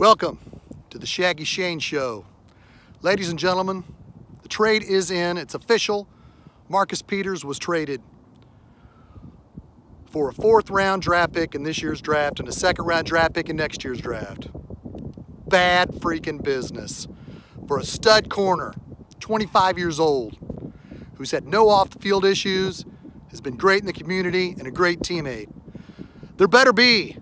Welcome to the Shaggy Shane Show. Ladies and gentlemen, the trade is in, it's official. Marcus Peters was traded for a fourth round draft pick in this year's draft and a second round draft pick in next year's draft. Bad freaking business for a stud corner, 25 years old, who's had no off the field issues, has been great in the community, and a great teammate. There better be,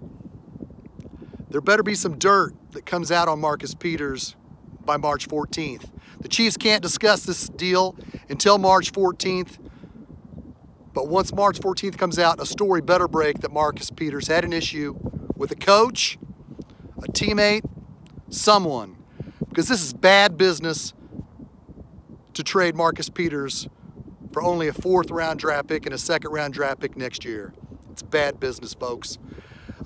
there better be some dirt that comes out on Marcus Peters by March 14th. The Chiefs can't discuss this deal until March 14th. But once March 14th comes out, a story better break that Marcus Peters had an issue with a coach, a teammate, someone. Because this is bad business to trade Marcus Peters for only a fourth round draft pick and a second round draft pick next year. It's bad business, folks.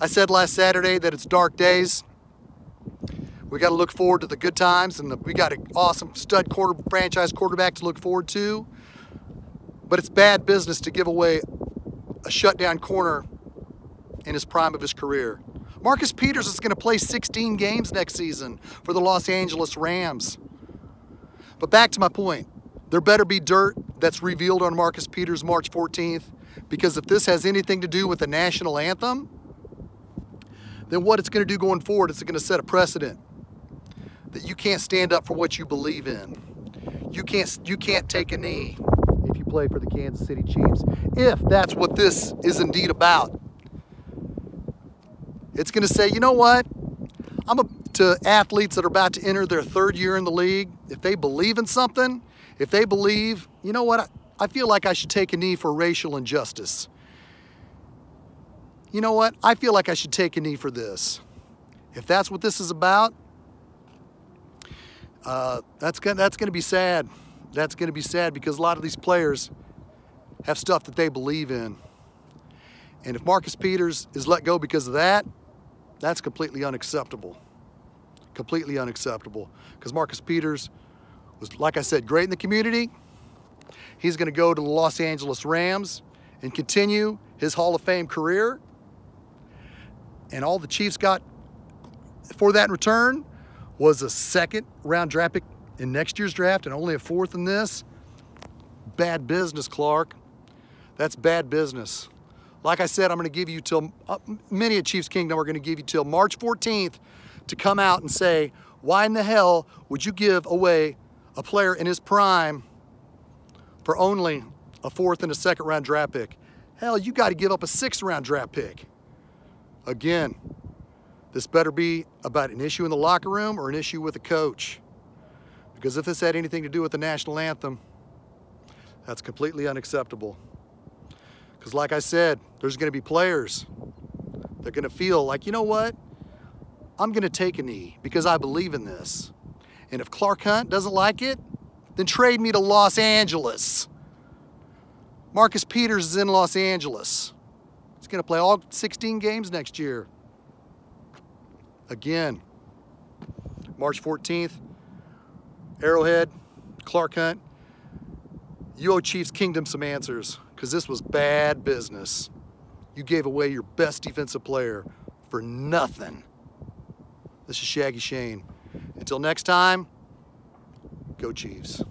I said last Saturday that it's dark days. We got to look forward to the good times, and the, we got an awesome stud quarter franchise quarterback to look forward to. But it's bad business to give away a shutdown corner in his prime of his career. Marcus Peters is going to play 16 games next season for the Los Angeles Rams. But back to my point, there better be dirt that's revealed on Marcus Peters March 14th because if this has anything to do with the national anthem, then what it's going to do going forward is it's going to set a precedent that you can't stand up for what you believe in. You can't you can't take a knee if you play for the Kansas City Chiefs. If that's what this is indeed about. It's going to say, "You know what? I'm a, to athletes that are about to enter their third year in the league, if they believe in something, if they believe, you know what? I, I feel like I should take a knee for racial injustice. You know what? I feel like I should take a knee for this. If that's what this is about, uh, that's gonna, that's going to be sad. That's going to be sad because a lot of these players have stuff that they believe in. And if Marcus Peters is let go because of that, that's completely unacceptable. Completely unacceptable. Because Marcus Peters was, like I said, great in the community. He's going to go to the Los Angeles Rams and continue his Hall of Fame career. And all the Chiefs got for that in return was a second round draft pick in next year's draft and only a fourth in this. Bad business, Clark. That's bad business. Like I said, I'm going to give you till, uh, many at Chiefs Kingdom are going to give you till March 14th to come out and say, why in the hell would you give away a player in his prime for only a fourth and a second round draft pick? Hell, you got to give up a sixth round draft pick. Again, this better be about an issue in the locker room or an issue with a coach. Because if this had anything to do with the national anthem, that's completely unacceptable. Because like I said, there's going to be players going to feel like, you know what? I'm going to take a knee because I believe in this. And if Clark Hunt doesn't like it, then trade me to Los Angeles. Marcus Peters is in Los Angeles. He's going to play all 16 games next year again. March 14th, Arrowhead, Clark Hunt. You owe Chiefs Kingdom some answers because this was bad business. You gave away your best defensive player for nothing. This is Shaggy Shane. Until next time, go Chiefs.